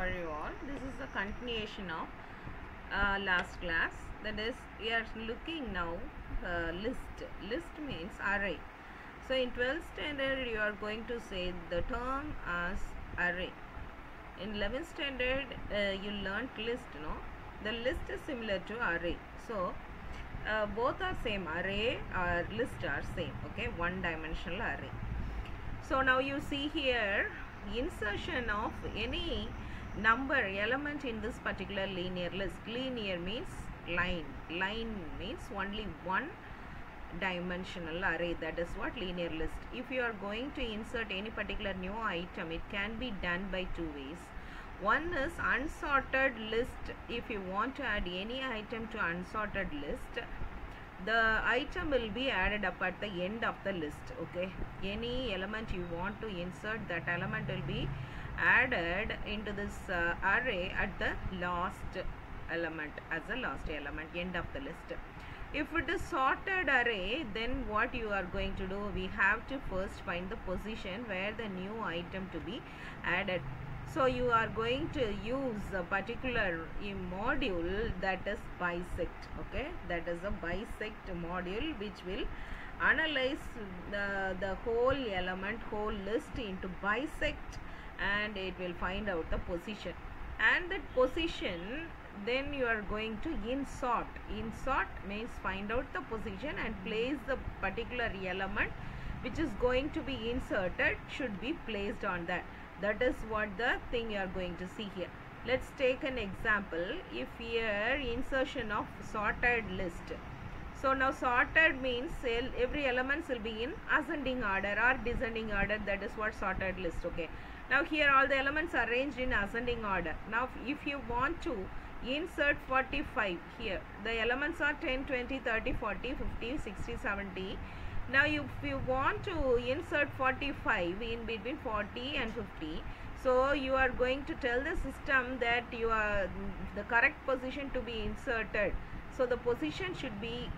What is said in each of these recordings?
are you all? This is a continuation of uh, last class. That is, we are looking now uh, list. List means array. So in 12th standard, you are going to say the term as array. In 11th standard, uh, you learnt list, no? The list is similar to array. So uh, both are same. Array or list are same. Okay, one dimensional array. So now you see here insertion of any number element in this particular linear list. Linear means line. Line means only one dimensional array. That is what linear list. If you are going to insert any particular new item, it can be done by two ways. One is unsorted list. If you want to add any item to unsorted list, the item will be added up at the end of the list okay any element you want to insert that element will be added into this uh, array at the last element as a last element end of the list. If it is sorted array then what you are going to do we have to first find the position where the new item to be added. So you are going to use a particular module that is bisect okay? That is a bisect module which will analyze the, the whole element whole list into bisect and it will find out the position. And that position then you are going to insert insert means find out the position and place the particular element which is going to be inserted should be placed on that. That is what the thing you are going to see here. Let's take an example. If here insertion of sorted list so now sorted means every elements will be in ascending order or descending order. That is what sorted list okay? Now here all the elements are arranged in ascending order. Now if you want to insert 45 here the elements are 10 20 30 40 50 60 70 now if you want to insert 45 in between 40 and 50 so you are going to tell the system that you are the correct position to be inserted. So the position should be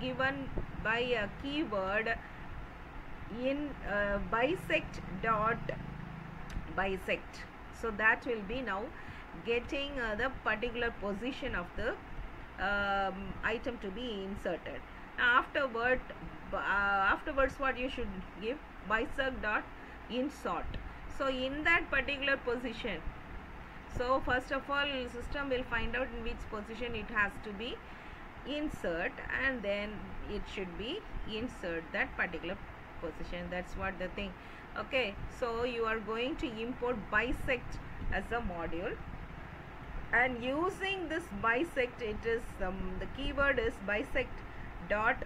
given by a keyword in uh, bisect dot bisect. So that will be now getting uh, the particular position of the um, item to be inserted. Afterward uh, afterwards what you should give? Bisect dot insert so in that particular position so first of all system will find out in which position it has to be insert and then it should be insert that particular position. That's what the thing. Okay so you are going to import bisect as a module. And using this bisect it is um, the keyword is bisect dot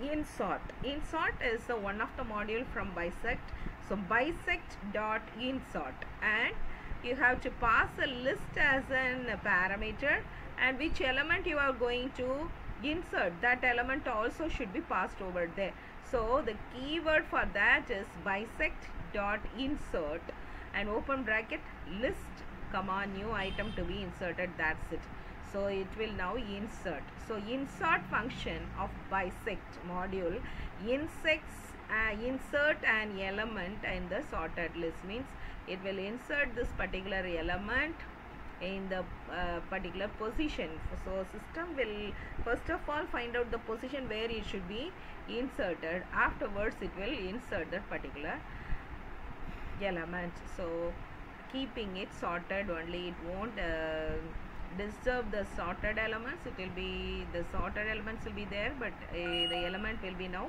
insert insert is the one of the module from bisect. So bisect dot insert and you have to pass a list as an parameter and which element you are going to insert that element also should be passed over there. So the keyword for that is bisect dot insert and open bracket list comma new item to be inserted that's it. So it will now insert. So insert function of bisect module insects uh, insert an element in the sorted list means it will insert this particular element in the uh, particular position. So system will first of all find out the position where it should be inserted. Afterwards it will insert that particular element. So keeping it sorted only it won't uh, disturb the sorted elements. It will be the sorted elements will be there but uh, the element will be now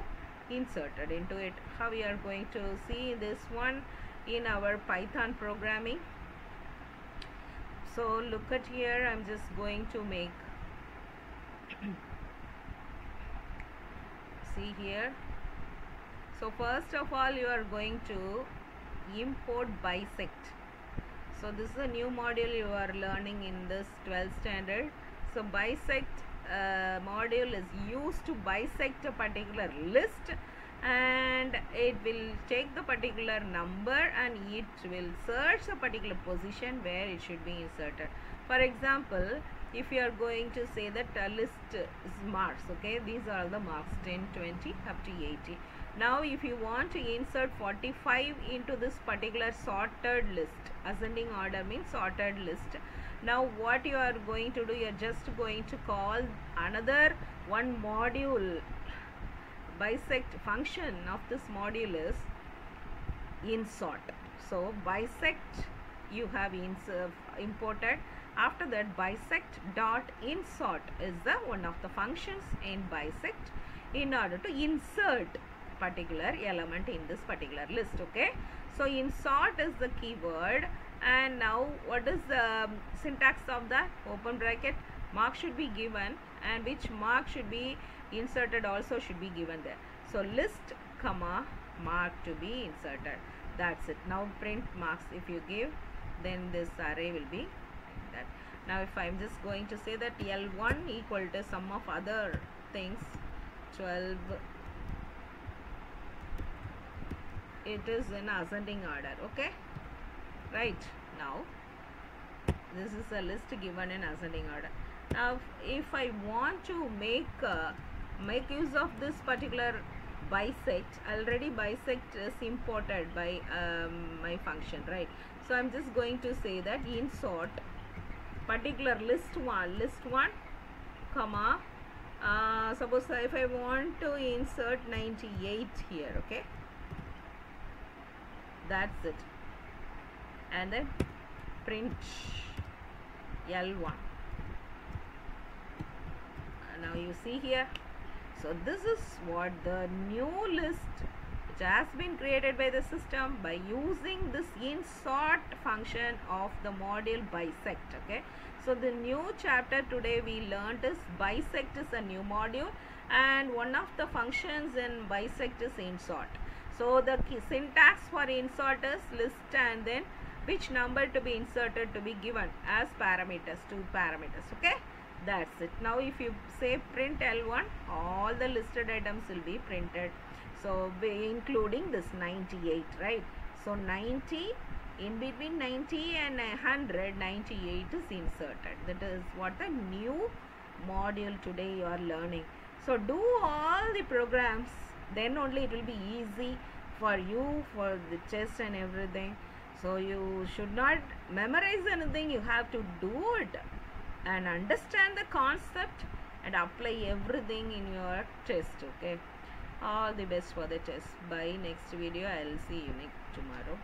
inserted into it. How we are going to see this one in our python programming so look at here i'm just going to make see here. So first of all you are going to import bisect. So this is a new module you are learning in this 12th standard. So bisect uh, module is used to bisect a particular list and it will take the particular number and it will search a particular position where it should be inserted. For example if you are going to say that list is marks okay these are the marks 10 20 up to 80 now if you want to insert 45 into this particular sorted list ascending order means sorted list now what you are going to do you are just going to call another one module bisect function of this module is insert so bisect you have insert, imported. After that bisect dot insert is the one of the functions in bisect in order to insert particular element in this particular list okay? So insert is the keyword and now what is the um, syntax of that open bracket mark should be given and which mark should be inserted also should be given there. So list comma mark to be inserted. That's it. Now print marks if you give then this array will be like that. Now if i'm just going to say that l1 equal to sum of other things 12 it is in ascending order okay? Right now this is a list given in ascending order now if i want to make uh, make use of this particular bisect already bisect is imported by um, my function right? So i'm just going to say that insert particular list one list one comma uh, suppose if i want to insert 98 here okay? That's it. And then print L1 now you see here. So this is what the new list which has been created by the system by using this insert function of the module bisect okay? So the new chapter today we learned is bisect is a new module and one of the functions in bisect is insert. So the syntax for insert is list and then which number to be inserted to be given as parameters, two parameters. Okay, that's it. Now if you say print L1, all the listed items will be printed. So including this 98, right? So 90 in between 90 and 100 98 is inserted that is what the new module today you are learning so do all the programs then only it will be easy for you for the test and everything so you should not memorize anything you have to do it and understand the concept and apply everything in your test okay? All the best for the test. Bye. Next video. I'll see you next tomorrow